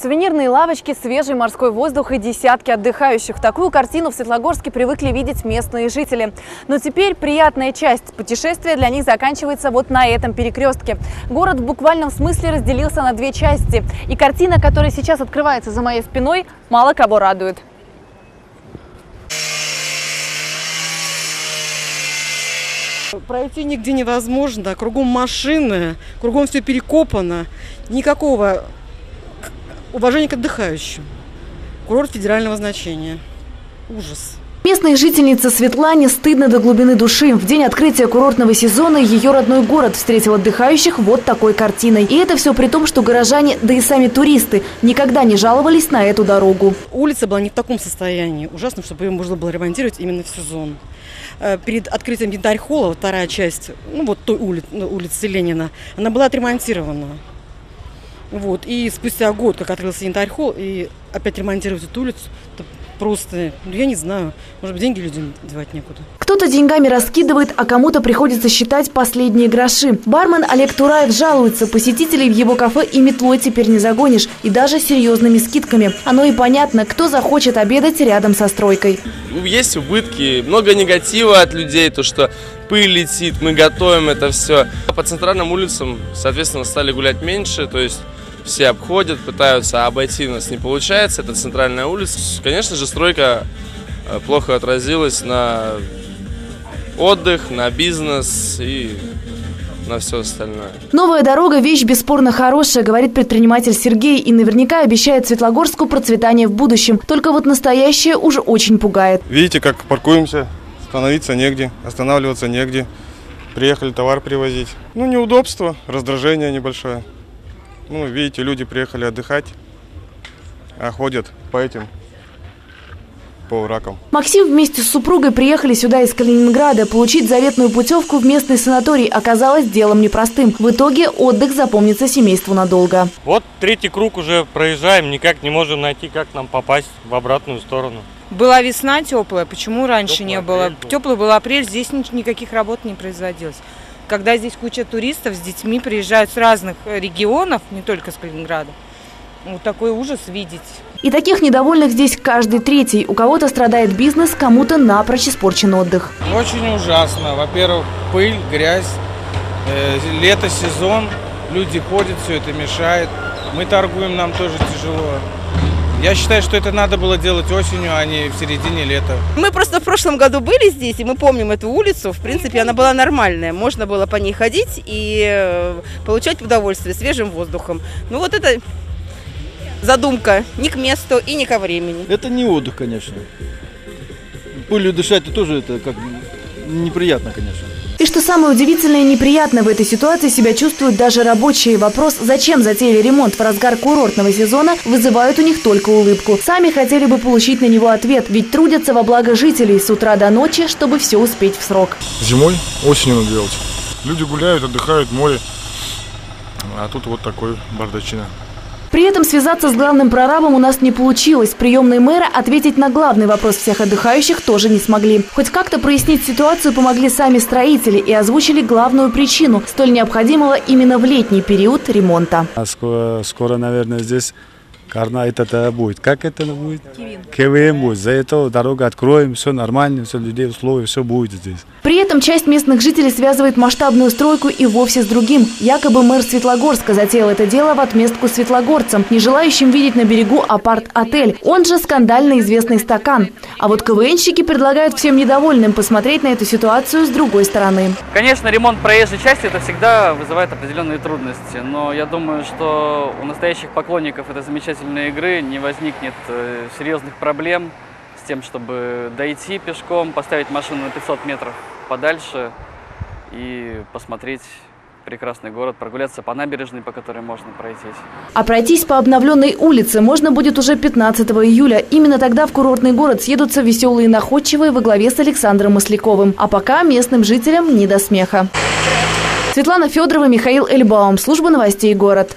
Сувенирные лавочки, свежий морской воздух и десятки отдыхающих. Такую картину в Светлогорске привыкли видеть местные жители. Но теперь приятная часть путешествия для них заканчивается вот на этом перекрестке. Город в буквальном смысле разделился на две части. И картина, которая сейчас открывается за моей спиной, мало кого радует. Пройти нигде невозможно, кругом машины, кругом все перекопано. Никакого уважения к отдыхающим. Курорт федерального значения. Ужас. Местной жительнице Светлане стыдно до глубины души. В день открытия курортного сезона ее родной город встретил отдыхающих вот такой картиной. И это все при том, что горожане, да и сами туристы, никогда не жаловались на эту дорогу. Улица была не в таком состоянии. Ужасно, чтобы ее можно было ремонтировать именно в сезон. Э, Перед открытием Янтарь-холла, вторая часть, ну вот той ули- ну, улицы Ленина, она была отремонтирована. Вот. И спустя год, как открылся Янтарь-холл, и опять ремонтировать эту улицу, это просто, ну я не знаю, может быть деньги людям девать некуда. Кто-то деньгами раскидывает, а кому-то приходится считать последние гроши. Бармен Олег Тураев жалуется, посетителей в его кафе и метлой теперь не загонишь, и даже серьезными скидками. Оно и понятно, кто захочет обедать рядом со стройкой. Ну, есть убытки, много негатива от людей, то что пыль летит, мы готовим это все. По центральным улицам, соответственно, стали гулять меньше, то есть все обходят, пытаются обойти нас, не получается, это центральная улица. Конечно же, стройка э, плохо отразилась на отдых, на бизнес и на все остальное. Новая дорога – вещь бесспорно хорошая, говорит предприниматель Сергей, и наверняка обещает Светлогорску процветание в будущем. Только вот настоящее уже очень пугает. Видите, как паркуемся, становиться негде, останавливаться негде. Приехали товар привозить. Ну, неудобство, раздражение небольшое. Ну, видите, люди приехали отдыхать, а ходят по этим, по ракам. Максим вместе с супругой приехали сюда из Калининграда. Получить заветную путевку в местный санаторий оказалось делом непростым. В итоге отдых запомнится семейству надолго. Вот третий круг уже проезжаем, никак не можем найти, как нам попасть в обратную сторону. Была весна теплая, почему раньше Теплый не было? был. Теплый был апрель, здесь ни- никаких работ не производилось. Когда здесь куча туристов с детьми приезжают с разных э, регионов, не только с Калининграда, вот такой ужас видеть. И таких недовольных здесь каждый третий. У кого-то страдает бизнес, кому-то напрочь испорчен отдых. Очень ужасно. Во-первых, пыль, грязь, э, лето, сезон, люди ходят, все это мешает. Мы торгуем, нам тоже тяжело. Я считаю, что это надо было делать осенью, а не в середине лета. Мы просто в прошлом году были здесь, и мы помним эту улицу. В принципе, она была нормальная. Можно было по ней ходить и э, получать удовольствие свежим воздухом. Ну вот это задумка ни к месту и ни ко времени. Это не отдых, конечно. Пылью дышать тоже это как неприятно, конечно. Что самое удивительное и неприятное в этой ситуации себя чувствуют даже рабочие. Вопрос, зачем затеяли ремонт в разгар курортного сезона, вызывают у них только улыбку. Сами хотели бы получить на него ответ, ведь трудятся во благо жителей с утра до ночи, чтобы все успеть в срок. Зимой, осенью надо делать. Люди гуляют, отдыхают, море. А тут вот такой бардачина. При этом связаться с главным прорабом у нас не получилось. Приемные мэра ответить на главный вопрос всех отдыхающих тоже не смогли. Хоть как-то прояснить ситуацию помогли сами строители и озвучили главную причину столь необходимого именно в летний период ремонта. А скоро, скоро, наверное, здесь карна это будет. Как это будет? КВМ будет. За это дорогу откроем, все нормально, все людей условия, все будет здесь. При этом часть местных жителей связывает масштабную стройку и вовсе с другим. Якобы мэр Светлогорска затеял это дело в отместку светлогорцам, не желающим видеть на берегу апарт-отель, он же скандально известный стакан. А вот КВНщики предлагают всем недовольным посмотреть на эту ситуацию с другой стороны. Конечно, ремонт проезжей части это всегда вызывает определенные трудности, но я думаю, что у настоящих поклонников этой замечательной игры не возникнет э, серьезных проблем с тем, чтобы дойти пешком, поставить машину на 500 метров подальше и посмотреть прекрасный город, прогуляться по набережной, по которой можно пройтись. А пройтись по обновленной улице можно будет уже 15 июля. Именно тогда в курортный город съедутся веселые находчивые во главе с Александром Масляковым. А пока местным жителям не до смеха. Светлана Федорова, Михаил Эльбаум. Служба новостей «Город».